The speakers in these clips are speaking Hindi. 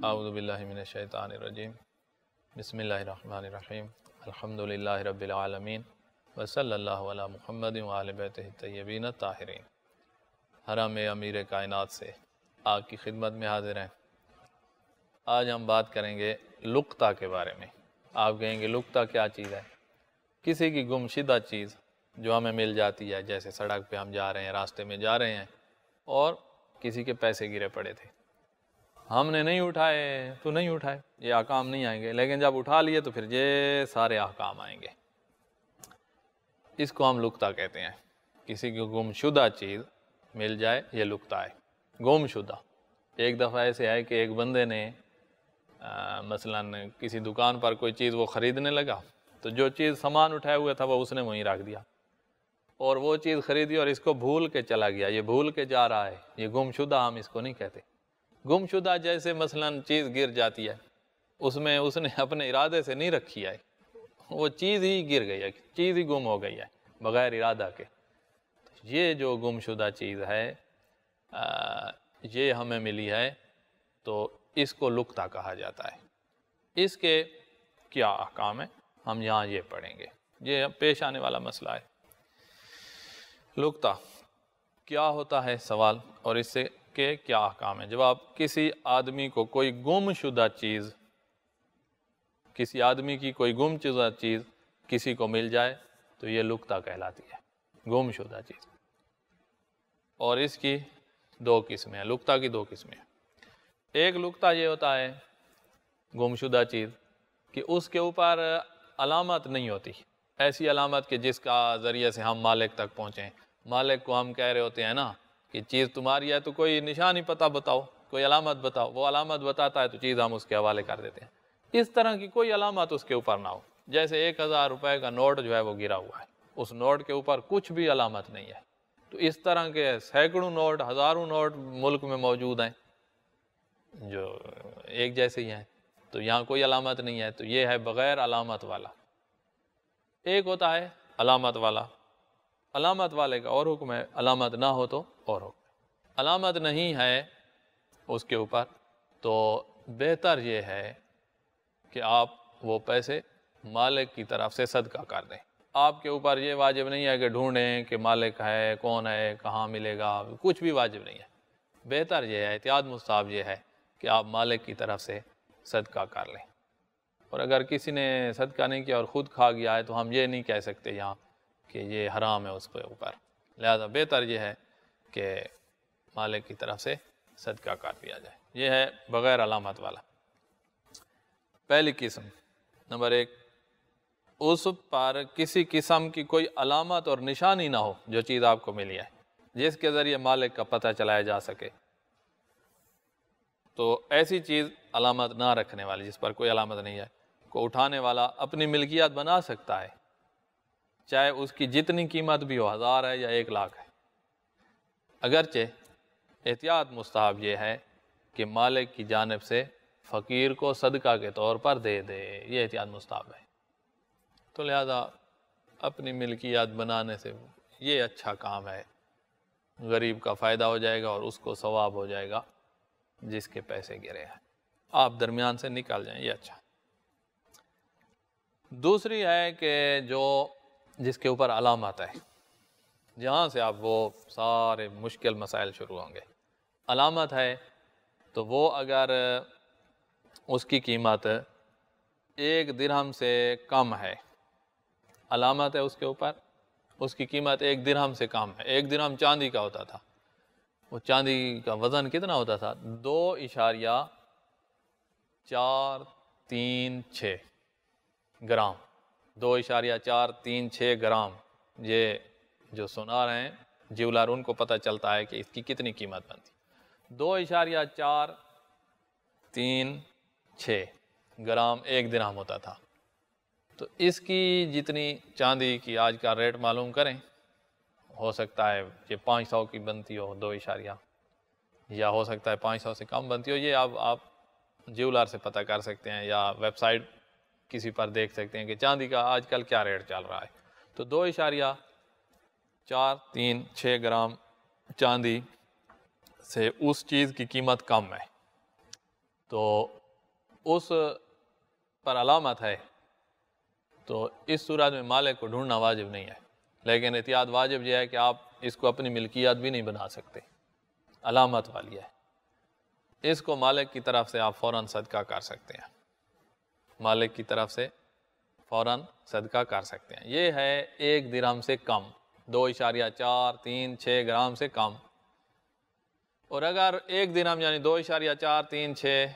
आउज़बिल्लिमिनशैतानिर्रजीम बसमीम अल्हम्दुलिल्लाहि रब्बिल आलमीन व सल्लल्लाहु अला मुहम्मद व आले बैतिहि तय्यबीन ताहिरीन हरम अमीर कायनात से आपकी खिदमत में हाजिर हैं आज हम बात करेंगे लुकता के बारे में आप कहेंगे लुकता क्या चीज़ है किसी की गुमशुदा चीज़ जो हमें मिल जाती है जैसे सड़क पे हम जा रहे हैं रास्ते में जा रहे हैं और किसी के पैसे गिरे पड़े थे हमने नहीं उठाए तो नहीं उठाए। ये अहकाम नहीं आएँगे लेकिन जब उठा लिए तो फिर ये सारे अहकाम आएँगे। इसको हम लुकता कहते हैं। किसी को गुमशुदा चीज़ मिल जाए ये लुकता है। गुमशुदा। एक दफ़ा ऐसे है कि एक बंदे ने आ, मसलन किसी दुकान पर कोई चीज़ वो ख़रीदने लगा तो जो चीज़ सामान उठाया हुआ था वो उसने वहीं रख दिया। और वो चीज़ ख़रीदी और इसको भूल के चला गया। ये भूल के जा रहा है। ये गुमशुदा हम इसको नहीं कहते। गुमशुदा जैसे मसलन चीज़ गिर जाती है। उसमें उसने अपने इरादे से नहीं रखी है। वो चीज़ ही गिर गई है चीज़ ही गुम हो गई है बग़ैर इरादा के। तो ये जो गुमशुदा चीज़ है आ, ये हमें मिली है तो इसको लुकता कहा जाता है। इसके क्या अहकाम है? हम यहाँ ये पढ़ेंगे। ये पेश आने वाला मसला है। लुकता क्या होता है सवाल? और इससे के क्या अहकाम है? जब आप किसी आदमी को कोई गुमशुदा चीज़, किसी आदमी की कोई गुमशुदा चीज़ किसी को मिल जाए तो ये लुकता कहलाती है, गुमशुदा चीज़। और इसकी दो किस्में हैं, लुकता की दो किस्में एक लुकता ये होता है, गुमशुदा चीज़, कि उसके ऊपर अलामत नहीं होती। ऐसी अलामत कि जिसका ज़रिए से हम मालिक तक पहुँचें। मालिक को हम कह रहे होते हैं ना कि चीज़ तुम्हारी है तो कोई निशानी पता बताओ, कोई अलामत बताओ। वो अलामत बताता है तो चीज़ हम उसके हवाले कर देते हैं। इस तरह की कोई अलामत उसके ऊपर ना हो। जैसे एक हज़ार रुपये का नोट जो है वो गिरा हुआ है। उस नोट के ऊपर कुछ भी अलामत नहीं है। तो इस तरह के सैकड़ों नोट, हज़ारों नोट मुल्क में मौजूद हैं, जो एक जैसे ही हैं। तो यहाँ कोई अलामत नहीं है। तो ये है बग़ैर अलामत वाला। एक होता है अलामत वाला। अलामत वाले का और हुक्म है, अलामत ना हो तो और हुक्म अलामत नहीं है उसके ऊपर तो बेहतर ये है कि आप वो पैसे मालिक की तरफ़ से सदका कर दें। आपके ऊपर ये वाजिब नहीं है कि ढूंढें कि मालिक है, कौन है, कहाँ मिलेगा, कुछ भी वाजिब नहीं है। बेहतर यह है, एहतियात मुस्ताब ये है कि आप मालिक की तरफ़ से सदका कर लें। और अगर किसी ने सदका नहीं किया और ख़ुद खा गया है तो हम ये नहीं कह सकते यहाँ कि ये हराम है उसके ऊपर लिहाजा बेहतर ये है कि मालिक की तरफ़ से सदका कर दिया जाए। ये है बग़ैर अलामत वाला। पहली किस्म, नंबर एक, उस पर किसी किस्म की कोई अलामत और निशानी ना हो, जो चीज़ आपको मिली है, जिसके ज़रिए मालिक का पता चलाया जा सके। तो ऐसी चीज़ अलामत ना रखने वाली, जिस पर कोई अलामत नहीं है, को उठाने वाला अपनी मिल्कियत बना सकता है। चाहे उसकी जितनी कीमत भी हो, हज़ार है या एक लाख है। अगरचे, एहतियात मुस्ताब ये है कि मालिक की जानब से फ़कीर को सदका के तौर पर दे दे, ये एहतियात मुस्ताब है। तो लिहाजा, अपनी मिल्कियात बनाने से ये अच्छा काम है। गरीब का फ़ायदा हो जाएगा और उसको सवाब हो जाएगा, जिसके पैसे गिरे हैं। आप दरमियान से निकाल जाएँ, ये अच्छा दूसरी है कि जो जिसके ऊपर अलामत है। जहाँ से आप वो सारे मुश्किल मसाइल शुरू होंगे। अलामत है तो वो अगर उसकी कीमत एक दिरहम से कम है, अलामत है उसके ऊपर, उसकी कीमत एक दिरहम से कम है। एक दिरहम चांदी का होता था। वो चांदी का वज़न कितना होता था? दो इशारिया चार तीन छ ग्राम। दो इशारिया चार तीन छः ग्राम ये जो सुना रहे हैं, ज्वेलर, उनको पता चलता है कि इसकी कितनी कीमत बनती। दो इशारिया चार तीन छ ग्राम एक दिनाम होता था। तो इसकी जितनी चांदी की आज का रेट मालूम करें, हो सकता है ये पाँच सौ की बनती हो दो इशारिया, या हो सकता है पाँच सौ से कम बनती हो, ये अब आप जीवलार से पता कर सकते हैं, या वेबसाइट किसी पर देख सकते हैं कि चांदी का आजकल क्या रेट चल रहा है। तो दो इशारिया, चार, तीन छः ग्राम चांदी से उस चीज़ की कीमत कम है। तो उस पर अलामत है तो इस सूरत में मालिक को ढूंढना वाजिब नहीं है। लेकिन एहतियात वाजिब यह है कि आप इसको अपनी मिल्कियत भी नहीं बना सकते। अलामत वाली है। इसको मालिक की तरफ़ से आप फ़ौर सदका कर सकते हैं। मालिक की तरफ़ से फ़ौर सदका कर सकते हैं। ये है एक दिरहम से कम, दो इशारिया चार, तीन छः ग्राम से कम। और अगर एक दिरहम यानी दो इशारिया चार, तीन छः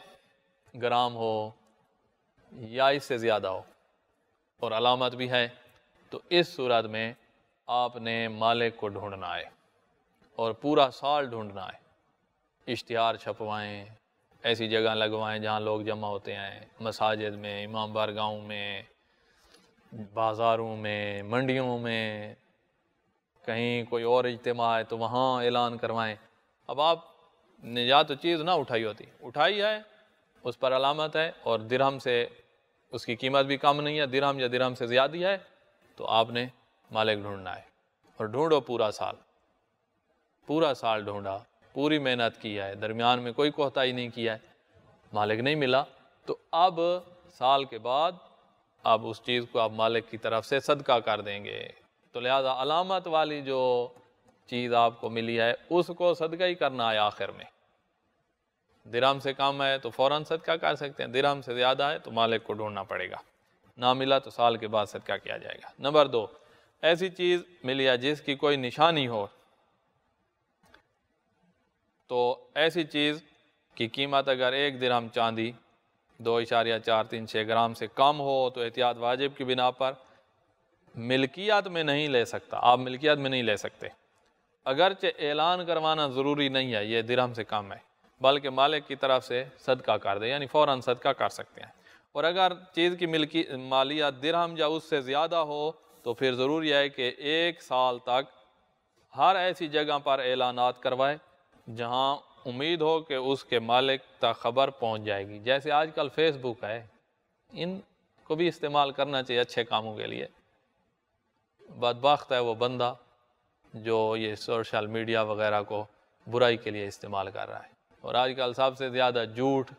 ग्राम हो या इससे ज़्यादा हो और अलामत भी है तो इस सूरत में आपने मालिक को ढूंढना है और पूरा साल ढूंढना है। इश्तिहार छपवाएँ ऐसी जगह लगवाएँ जहाँ लोग जमा होते हैं, मसाजिद में, इमाम बारगाहों में, बाज़ारों में, मंडियों में, कहीं कोई और इज्तम है तो वहाँ ऐलान करवाएँ। अब आप ने तो चीज़ ना उठाई होती, उठाई है, उस पर अलामत है और दिरहम से उसकी कीमत भी कम नहीं है, दिरहम या दिरहम से ज़्यादा है तो आपने मालिक ढूंढना है। और ढूंढो पूरा साल पूरा साल ढूंढा पूरी मेहनत की है, दरमियान में कोई कोहताई नहीं किया है। मालिक नहीं मिला। तो अब, साल के बाद, अब उस चीज़ को आप मालिक की तरफ़ से सदका कर देंगे। तो लिहाजा अलामत वाली जो चीज़ आपको मिली है, उसको सदका ही करना है आखिर में। दिराम से कम है तो फ़ौर सदका कर सकते हैं। दिराम से ज़्यादा है तो मालिक को ढूंढना पड़ेगा। ना मिला तो साल के बाद सदका किया जाएगा। नंबर दो, ऐसी चीज़ मिली है जिसकी कोई निशानी हो तो ऐसी चीज़ की कीमत अगर एक दिरहम चांदी, दो इशारिया चार, तीन छः ग्राम से कम हो तो एहतियात वाजिब की बिना पर मिल्कियत में नहीं ले सकता। आप मिल्कियत में नहीं ले सकते। अगरचे ऐलान करवाना ज़रूरी नहीं है, ये दिरहम से कम है, बल्कि मालिक की तरफ़ से सदका कर दे, यानी फ़ौर सदका कर सकते हैं। और अगर चीज़ की मिल्की, मालियात दिरहम या उससे ज़्यादा हो तो फिर ज़रूरी है कि एक साल तक हर ऐसी जगह पर ऐलानात करवाए। जहाँ उम्मीद हो कि उसके मालिक तक ख़बर पहुँच जाएगी। जैसे आजकल फेसबुक है, इन को भी इस्तेमाल करना चाहिए अच्छे कामों के लिए। बदबख्त है वो बंदा जो ये सोशल मीडिया वगैरह को बुराई के लिए इस्तेमाल कर रहा है। और आजकल सबसे ज़्यादा झूठ,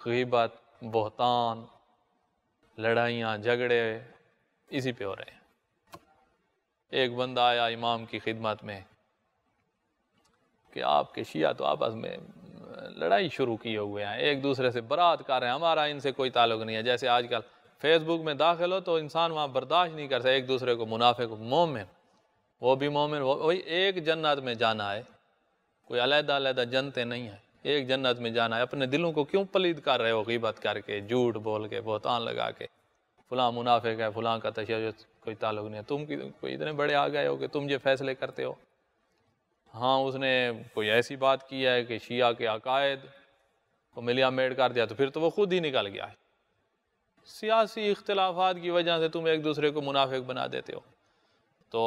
गीबत, बहतान, लड़ाइयाँ, झगड़े इसी पे हो रहे हैं। एक बंदा आया इमाम की खिदमत में कि आपके शिया तो आपस में लड़ाई शुरू किए हुए हैं। एक दूसरे से बरात कर रहे हैं। हमारा इनसे कोई ताल्लुक नहीं है। जैसे आजकल फेसबुक में दाखिल हो तो इंसान वहाँ बर्दाश्त नहीं कर सकता। एक दूसरे को मुनाफे को मोमिन। वो भी मोमिन, वो, वही एक जन्नत में जाना है। कोई अलहदा अलहदा जनते नहीं है। एक जन्नत में जाना है। अपने दिलों को क्यों पलीद कर रहे हो? गीबत करके, झूठ बोल के बोहतान लगा के। फुला मुनाफे का फुला का तशद कोई ताल्लुक नहीं है। तुम कोई इतने बड़े आ गए हो कि तुम ये फैसले करते हो? हाँ उसने कोई ऐसी बात की है कि शिया के अकायद को मिलिया मेड कर दिया तो फिर तो वो खुद ही निकल गया है। सियासी इख्तलाफात की वजह से तुम एक दूसरे को मुनाफिक बना देते हो। तो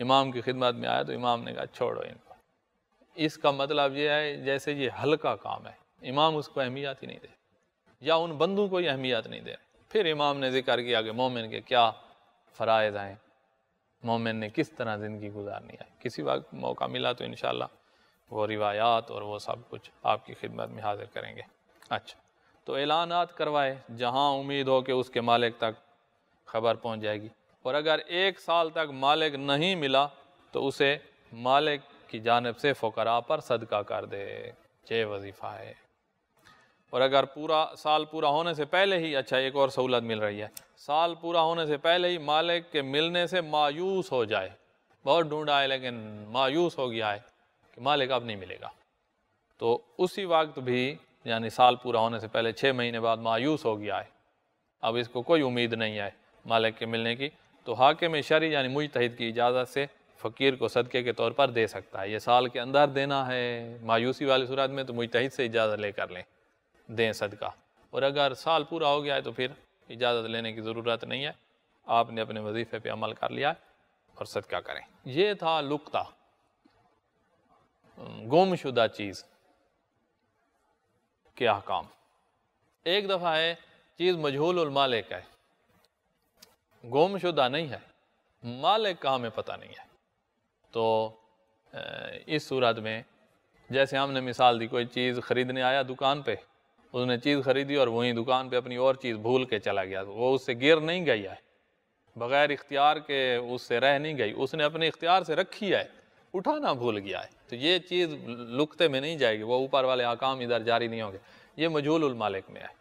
इमाम की खिदमत में आया तो इमाम ने कहा, छोड़ो इनको। इसका मतलब ये है, जैसे ये हल्का काम है, इमाम उसको अहमियत ही नहीं दे, या उन बंदों को ही अहमियत नहीं दे। फिर इमाम ने ज़िक्र किया कि मोमिन के क्या फ़राइज हैं। मोमिन ने किस तरह ज़िंदगी गुजारनी है? किसी वक्त मौका मिला तो इन वो रिवायात और वो सब कुछ आपकी खिदमत में हाजिर करेंगे। अच्छा तो ऐलानात करवाए, जहाँ उम्मीद हो कि उसके मालिक तक खबर पहुँच जाएगी। और अगर एक साल तक मालिक नहीं मिला तो उसे मालिक की जानब से फ़करा पर सदका कर दे। ये वजीफ़ा है। और अगर पूरा साल पूरा होने से पहले ही अच्छा एक और सहूलत मिल रही है। साल पूरा होने से पहले ही मालिक के मिलने से मायूस हो जाए। बहुत ढूंढा है, लेकिन मायूस हो गया है कि मालिक अब नहीं मिलेगा। तो उसी वक्त भी, यानी साल पूरा होने से पहले छः महीने बाद मायूस हो गया है। अब इसको कोई उम्मीद नहीं है मालिक के मिलने की। तो हाकिम शरी, यानी मुजतहिद की इजाज़त से फ़कीर को सदक़े के तौर पर दे सकता है। ये साल के अंदर देना है। मायूसी वाली सूरत में तो मुतहद से इजाज़त लेकर लें। दें सदका। और अगर साल पूरा हो गया है तो फिर इजाज़त लेने की ज़रूरत नहीं है। आपने अपने वजीफ़े पे अमल कर लिया और सदका करें। ये था लुकता। गुमशुदा चीज़ के अहकाम। एक दफ़ा है, चीज़ मजहूल मालिक है। गुमशुदा नहीं है। मालिक का हमें पता नहीं है। तो इस सूरत में जैसे हमने मिसाल दी, कोई चीज़ ख़रीदने आया दुकान पे उसने चीज़ खरीदी और वहीं दुकान पे अपनी और चीज़ भूल के चला गया। वो उससे गिर नहीं गई है। बग़ैर इख्तियार के उससे रह नहीं गई। उसने अपने इख्तियार से रखी है। उठाना भूल गया है। तो ये चीज़ लुकते में नहीं जाएगी। वो ऊपर वाले आकाम इधर जारी नहीं होंगे। ये मजहूल मालिक में है।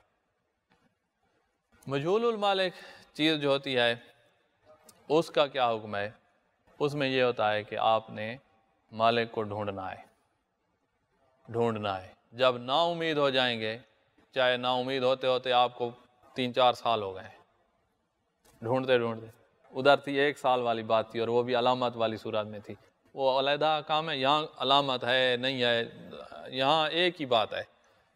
मजहूल मालिक चीज़ जो होती है, उसका क्या हुक्म है? उसमें यह होता है कि आपने मालिक को ढूंढना है। ढूंढना है। जब ना उम्मीद हो जाएँगे चाहे ना उम्मीद होते होते आपको तीन चार साल हो गए ढूंढते ढूंढते। उधर थी एक साल वाली बात थी और वो भी अलामत वाली सूरत में थी। वो अलहदा काम है, यहाँ अलामत है, नहीं है, यहाँ एक ही बात है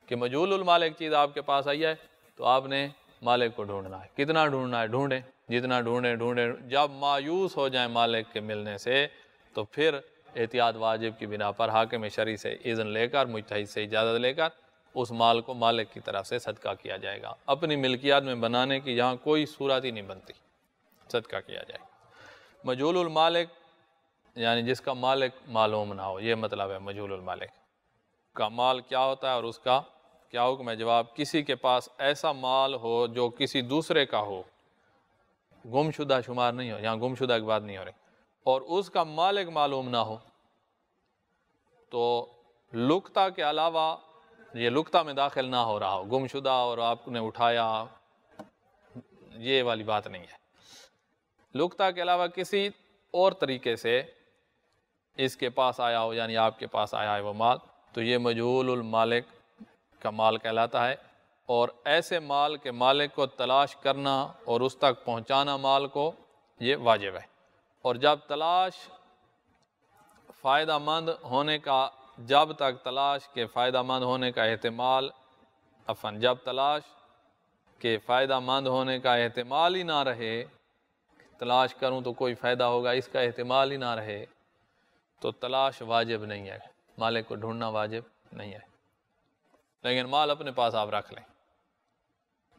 कि मजूल मालिक चीज़ आपके पास आई है तो आपने मालिक को ढूंढना है। कितना ढूंढना है, ढूंढें, जितना ढूंढें ढूंढें। जब मायूस हो जाए मालिक के मिलने से तो फिर एहतियात वाजिब की बिना पर हाकिम शरी से इज़न लेकर मुतहद से इजाज़त लेकर उस माल को मालिक की तरफ़ से सदका किया जाएगा। अपनी मिल्कियात में बनाने की यहाँ कोई सूरत ही नहीं बनती। सदका किया जाएगा मजूल मालिक, यानी जिसका मालिक मालूम ना हो, ये मतलब है मजूल मालिक। का माल क्या होता है और उसका क्या हुक्म है? जवाब, किसी के पास ऐसा माल हो जो किसी दूसरे का हो। गुमशुदा शुमार नहीं हो, यहाँ गुमशुदा की बात नहीं हो रही। और उसका मालिक मालूम ना हो तो लुकता के अलावा ये लुकता में दाखिल ना हो रहा हो, गुमशुदा और आपने उठाया, ये वाली बात नहीं है। लुकता के अलावा किसी और तरीके से इसके पास आया हो, यानी आपके पास आया है वो माल तो ये मजहूल मालिक का माल कहलाता है। और ऐसे माल के मालिक को तलाश करना और उस तक पहुंचाना माल को ये वाजिब है। और जब तलाश फ़ायदा मंद होने का जब तक तलाश के फ़ायदा मंद होने का अहतमाल अफन, जब तलाश के फ़ायदा मंद होने का अहतमाल ही ना रहे, तलाश करूँ तो कोई फ़ायदा होगा, इसका अहतमाल ही ना रहे तो तलाश वाजिब नहीं है। मालिक को ढूंढना वाजिब नहीं है। लेकिन माल अपने पास आप रख लें।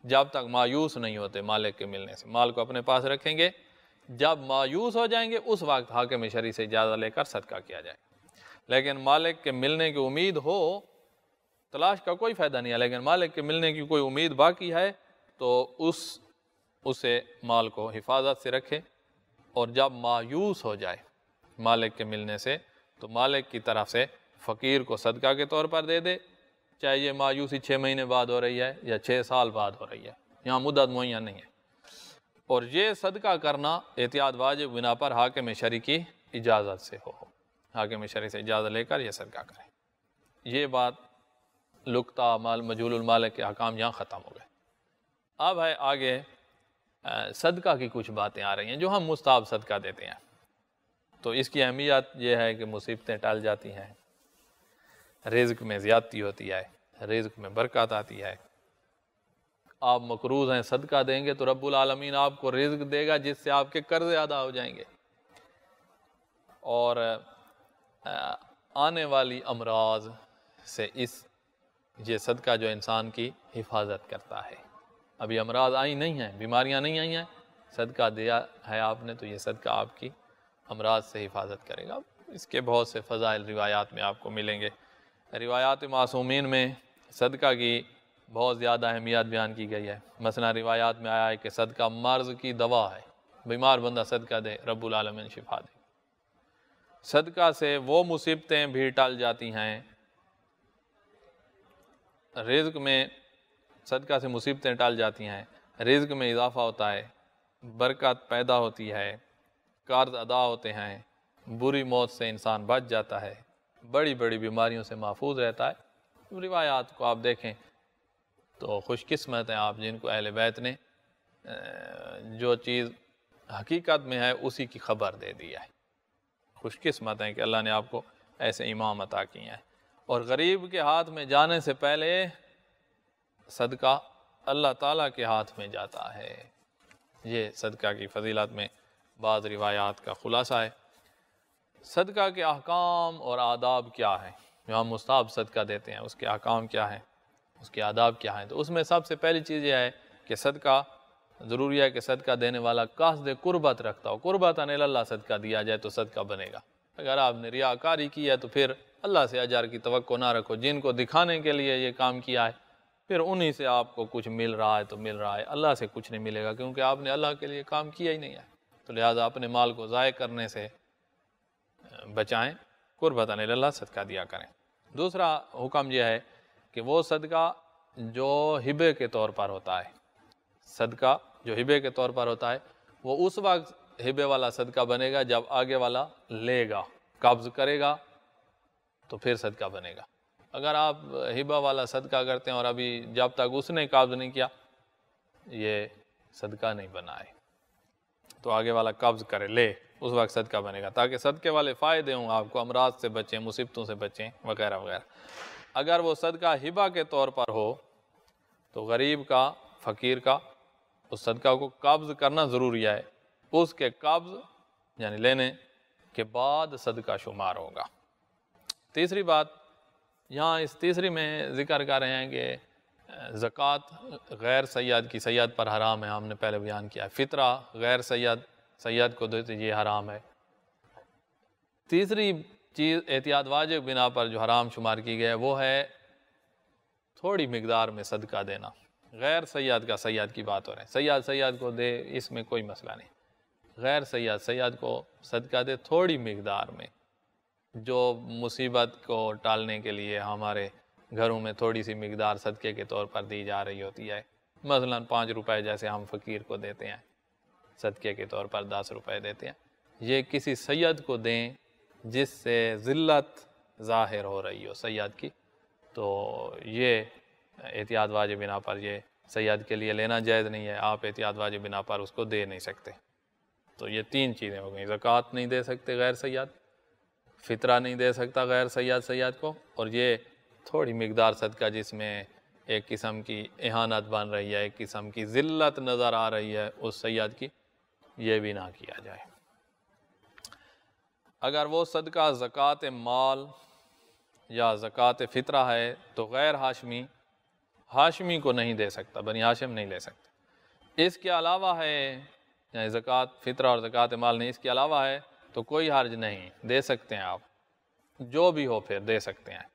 जब तक मायूस नहीं होते मालिक के मिलने से, माल को अपने पास रखेंगे। जब मायूस हो जाएँगे, उस वक्त हाकिम शरी से इजाज़त लेकर सदका किया जाए। लेकिन मालिक के मिलने की उम्मीद हो, तलाश का कोई फ़ायदा नहीं है। लेकिन मालिक के मिलने की कोई उम्मीद बाकी है तो उस, उसे माल को हिफाजत से रखे और जब मायूस हो जाए मालिक के मिलने से तो मालिक की तरफ़ से फ़कीर को सदका के तौर पर दे दे। चाहे ये मायूसी छः महीने बाद हो रही है या छः साल बाद हो रही है, यहाँ मुद्दत मुहैया नहीं है। और ये सदका करना एहतियात वाजिब बिना पर हाकिम शरी की इजाज़त से हो। हाकिम शरी से इजाज़त लेकर यह सदका करें। ये बात लुकता माल मजूल माल के अकाम यहाँ ख़त्म हो गए। अब है आगे सदका की कुछ बातें आ रही हैं जो हम मुस्ताब सदका देते हैं। तो इसकी अहमियत यह है कि मुसीबतें टाल जाती हैं, रिज्क में ज़्यादती होती है, रिज्क में बरकत आती है। आप मकरूज हैं, सदका देंगे तो रब्बुल आलमीन आपको रिज्क देगा, जिससे आपके कर्ज अदा हो जाएँगे। और आने वाली अमराज से इस, ये सदका जो इंसान की हिफाजत करता है। अभी अमराज आई नहीं हैं, बीमारियाँ नहीं आई हैं, सदका दिया है आपने तो ये सदका आपकी अमराज से हिफाजत करेगा। इसके बहुत से फ़जाइल रिवायात में आपको मिलेंगे। रिवायात मासूमीन में सदका की बहुत ज़्यादा अहमियत बयान की गई है। मसला रिवायात में आया है कि सदका मर्ज़ की दवा है। बीमार बंदा सदका दे, रब्बुल शिफा दे। सदका से वो मुसीबतें भी टल जाती हैं। रिज्क में सदका से मुसीबतें टल जाती हैं। रिज्क में इजाफ़ा होता है, बरकत पैदा होती है, कर्ज अदा होते हैं, बुरी मौत से इंसान बच जाता है बड़ी बड़ी बीमारियों से महफूज रहता है। रिवायात को आप देखें तो खुशकस्मत हैं आप जिनको अहल बैत ने जो चीज़ हकीकत में है उसी की खबर दे दी है। खुशकस्मत हैं कि अल्लाह ने आपको ऐसे इमाम अता किए हैं। और गरीब के हाथ में जाने से पहले सदका अल्लाह ताला के हाथ में जाता है। ये सदका की फजीलत में बाद रिवायात का ख़ुलासा है। सदका के अहकाम और आदाब क्या हैं? जो हम मुस्ताब सदका देते हैं, उसके अहकाम क्या हैं? उसके आदाब क्या हैं? तो उसमें सबसे पहली चीज़ यह है कि सदका ज़रूरी है कि सदका देने वाला कासद कुर्बत रखता हो। कुर्बत अल्लाह सदका दिया जाए तो सदका बनेगा। अगर आपने रियाकारी की है तो फिर अल्लाह से अजार की तो ना रखो, जिनको दिखाने के लिए ये काम किया है, फिर उन्हीं से आपको कुछ मिल रहा है तो मिल रहा है। अल्लाह से कुछ नहीं मिलेगा क्योंकि आपने अल्लाह के लिए काम किया ही नहीं है। तो लिहाजा अपने माल को ज़ाय करने से बचाएँ, कुर्बत अल्लाह सदका दिया करें। दूसरा हुक्म यह है कि वो सदका जो हिबे के तौर पर होता है, सदका जो हिबे के तौर पर होता है, वो उस वक्त हिबे वाला सदका बनेगा जब आगे वाला लेगा। कब्ज़ करेगा तो फिर सदका बनेगा। अगर आप हिबा वाला सदका करते हैं और अभी जब तक उसने कब्ज़ नहीं किया, ये सदका नहीं बनाए। तो आगे वाला कब्ज़ करे, ले, उस वक्त सदका बनेगा, ताकि सदके वाले फ़ायदे हों, आपको अमराज से बचें, मुसीबतों से बचें, वगैरह वगैरह। अगर वो सदका हिबा के तौर पर हो तो गरीब का, फ़कीर का उस सदका को कब्ज़ करना ज़रूरी है। उसके कब्ज़, यानी लेने के बाद सदका शुमार होगा। तीसरी बात, यहाँ इस तीसरी में ज़िक्र कर रहे हैं कि ज़क़़त गैर सैद की सैद पर हराम है। हमने पहले बयान किया फ़ितरा गैर सैद सैद को देते ये हराम है। तीसरी चीज़, एहतियात वाजिब बिना पर जो हराम शुमार की गई है, वो है थोड़ी मकदार में सदका देना। गैर सैद का सयाद की बात हो रही है। सयाद सयाद को दे, इसमें कोई मसला नहीं। गैर सयाद सैद को सदका दे थोड़ी मकदार में, जो मुसीबत को टालने के लिए हमारे घरों में थोड़ी सी मकदार सदक़े के तौर पर दी जा रही होती है। मसलन पाँच रुपए जैसे हम फ़कीर को देते हैं, सदक़े के तौर पर दस रुपए देते हैं। ये किसी सैद को दें जिससे ज़िल्लत ज़ाहिर हो रही हो सैद की तो ये एहतियात वाज बिना पर ये सैद के लिए लेना जायज़ नहीं है। आप एहतियात वाज बिना पर उसको दे नहीं सकते। तो ये तीन चीज़ें हो गई। ज़क़़त नहीं दे सकते गैर सैद फ़ितरा नहीं दे सकता गैर सैद सैद को, और ये थोड़ी मकदार सदका जिसमें एक किस्म की एहानत बन रही है, एक किस्म की ज़िल्लत नज़र आ रही है, उस सैद की ये भी ना किया जाए। अगर वो सदका ज़क़़त माल या ज़क़़त फ़ितरा है तो गैर हाशमी हाशमी को नहीं दे सकता, बनी हाशिम नहीं ले सकते। इसके अलावा है ज़क़़त, फ़ितरा और ज़क़़त माल नहीं, इसके अलावा है तो कोई हर्ज नहीं, दे सकते हैं आप। जो भी हो फिर दे सकते हैं।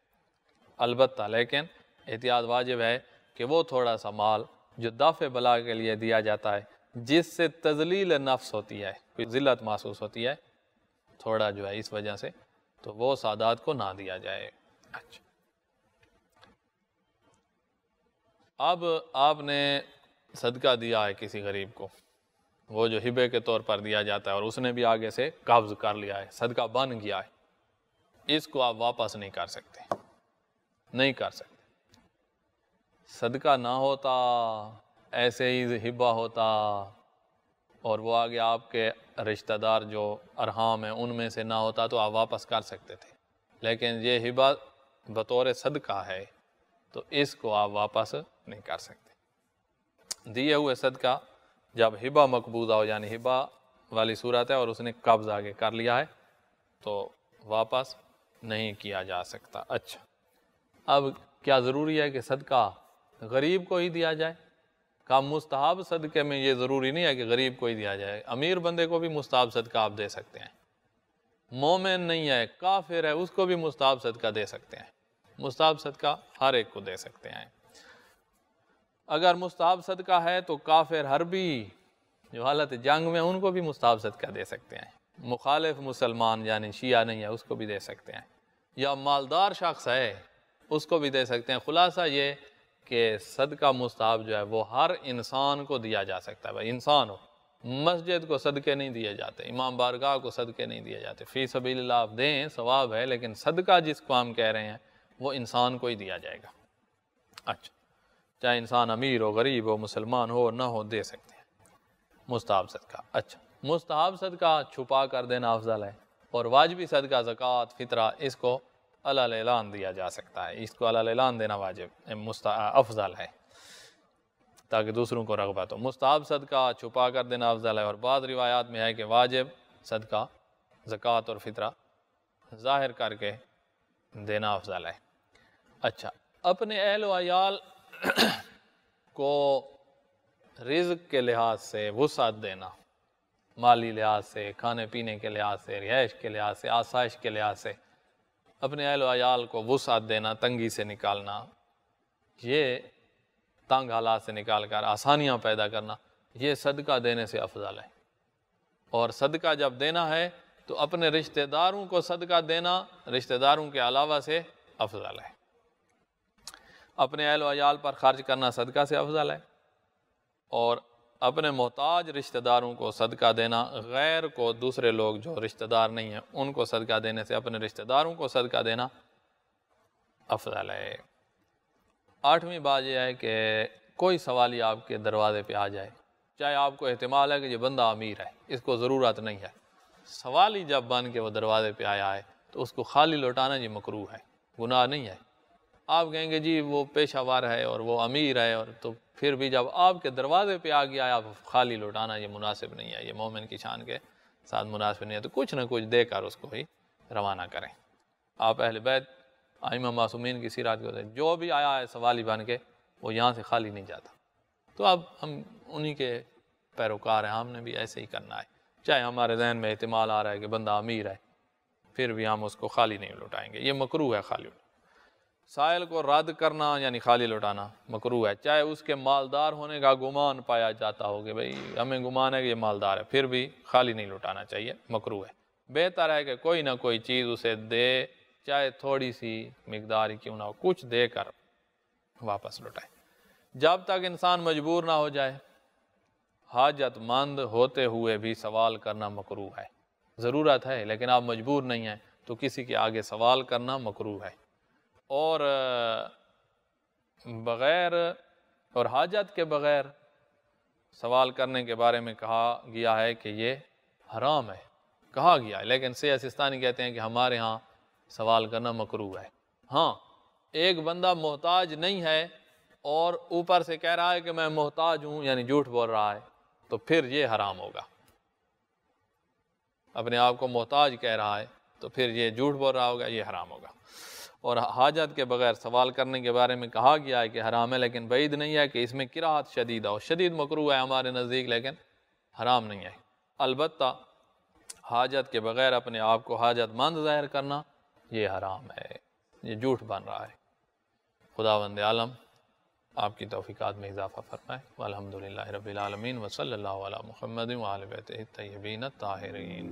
अलबत् लेकिन एहतियात वाजिब है कि वो थोड़ा सा माल जो दफ़ बला के लिए दिया जाता है, जिससे तजलील नफ्स होती है, कोई ज़िल्लत महसूस होती है, थोड़ा जो है इस वजह से तो वो सादात को ना दिया जाए। अच्छा। अब आपने सदका दिया है किसी गरीब को। वो जो हिबे के तौर पर दिया जाता है और उसने भी आगे से कब्ज़ कर लिया है, सदका बन गया है। इसको आप वापस नहीं कर सकते। नहीं कर सकते। सदका ना होता, ऐसे ही हिब्बा होता और वो आगे आपके रिश्तेदार जो अरहाम हैं, उनमें से ना होता तो आप वापस कर सकते थे। लेकिन ये हिबा बतौर सदका है तो इसको आप वापस नहीं कर सकते। दिए हुए सदका जब हिबा मकबूजा हो, यानी हिबा वाली सूरत है और उसने कब्ज़ आगे कर लिया है तो वापस नहीं किया जा सकता। अच्छा अब क्या ज़रूरी है कि सदका गरीब को ही दिया जाए? का मुस्ताब सदक़े में ये ज़रूरी नहीं है कि गरीब को ही दिया जाए। अमीर बंदे को भी मुस्तहब सदका आप दे सकते हैं। मोमिन नहीं है, काफिर है, उसको भी मुस्तहब सदका दे सकते हैं। मुस्ताब सदका हर एक को दे सकते हैं। अगर मुस्ताब सदका है तो काफिर हरबी जो हालत जंग में उनको भी मुस्ताब सदका दे सकते हैं। मुखालिफ मुसलमान यानी शिया नहीं है, उसको भी दे सकते हैं। या मालदार शख्स है, उसको भी दे सकते हैं। खुलासा ये कि सदका मुस्ताब जो है, वो हर इंसान को दिया जा सकता है। भाई, इंसान हो। मस्जिद को सदके नहीं दिए जाते, इमाम बारगाह को सदके नहीं दिए जाते। फ़ी आप दें, सवाब है, लेकिन सदका जिसको हम कह रहे हैं, वो इंसान को ही दिया जाएगा। अच्छा। चाहे इंसान अमीर हो, गरीब हो, मुसलमान हो, ना हो, दे सकते हैं। मुस्ताब सदका। अच्छा मुस्ताब सदका छुपा कर देना अफजल है, और वाजबी सदका, ज़क़़त, फ़ितरा, इसको अलान दिया जा सकता है। इसको अलान देना वाजिब अफजल है। ताकि दूसरों को रगबत हो मुस्ताब सदका छुपा कर देना अफजल है, और बाद रिवायात में है कि वाजिब सदका, ज़क़़त और फ़ितरा ज़ाहिर करके देना अफजल है। अच्छा अपने अहल वयाल को रिज के लिहाज से वसात देना, माली लिहाज से, खाने पीने के लिहाज से रिहाइश के लिहाज से आसाइश के लिहाज से, अपने अहल वयाल को वसात देना, तंगी से निकालना, ये तंग हालात से निकाल कर आसानियाँ पैदा करना, ये सदका देने से अफजल है। और सदका जब देना है तो अपने रिश्तेदारों को सदका देना, रिश्तेदारों के अलावा से अफजल है। अपने अहल वयाल पर खर्च करना सदका से अफजल है और अपने मोहताज रिश्तेदारों को सदका देना गैर को दूसरे लोग जो रिश्तेदार नहीं हैं, उनको सदका देने से अपने रिश्तेदारों को सदका देना अफजल है। आठवीं बात यह है कि कोई सवाल ही आपके दरवाजे पे आ जाए, चाहे आपको अहतमाल है कि ये बंदा अमीर है, इसको ज़रूरत नहीं है। सवाल ही जब बन के वो दरवाजे पे आया है तो उसको खाली लौटाना ये मकरू है, गुनाह नहीं है। आप कहेंगे, जी, वो पेशावर है और वो अमीर है। और तो फिर भी जब आपके दरवाजे पे आ गया आप खाली लौटाना, ये मुनासिब नहीं है, ये मोमिन की शान के साथ मुनासिब नहीं है तो कुछ ना कुछ देकर उसको ही रवाना करें। आप अहल बैत, आइमा मासूमीन की सीरात को जो भी आया है सवाली बन के, वो यहाँ से खाली नहीं जाता। तो अब हम उन्हीं के पैरोकार हैं, हमने भी ऐसे ही करना है। चाहे हमारे जहन में अहतमाल आ रहा है कि बंदा अमीर है, फिर भी हम उसको खाली नहीं लौटाएँगे। ये मकरू है खाली। साइल को रद्द करना, यानी खाली लौटाना मकरू है। चाहे उसके मालदार होने का गुमान पाया जाता हो कि भाई, हमें गुमान है कि ये मालदार है, फिर भी खाली नहीं लौटाना चाहिए, मकरू है। बेहतर है कि कोई ना कोई चीज़ उसे दे, चाहे थोड़ी सी मकदार क्यों ना हो, कुछ दे कर वापस लौटाए। जब तक इंसान मजबूर ना हो जाए हाजतमंद होते हुए भी सवाल करना मकरू है। ज़रूरत है, लेकिन आप मजबूर नहीं हैं तो किसी के आगे सवाल करना मकरू है। और, बग़ैर और हाजत के बग़ैर सवाल करने के बारे में कहा गया है कि ये हराम है। कहा गया है, लेकिन से सिस्तानी कहते हैं कि हमारे यहाँ सवाल करना मकरू है। हाँ एक बंदा मोहताज नहीं है और ऊपर से कह रहा है कि मैं मोहताज हूँ, यानी झूठ बोल रहा है तो फिर ये हराम होगा। अपने आप को मोहताज कह रहा है तो फिर ये झूठ बोल रहा होगा, ये हराम होगा। और हाजत के बगैर सवाल करने के बारे में कहा गया है कि हराम है, लेकिन बैद नहीं है कि इसमें किरात शदीद और शदीद मकरू है हमारे नज़दीक, लेकिन हराम नहीं है। अलबत् हाजत के बगैर अपने आप को हाजत मंद ज़ाहिर करना, ये हराम है। ये झूठ बन रहा है। खुदा वंद आलम, आपकी तोफ़ीक़ात में इजाफ़ा फरमाए। अलहमदिल्ला रबीआलमीन वसल महमद तयबीन ताहरीन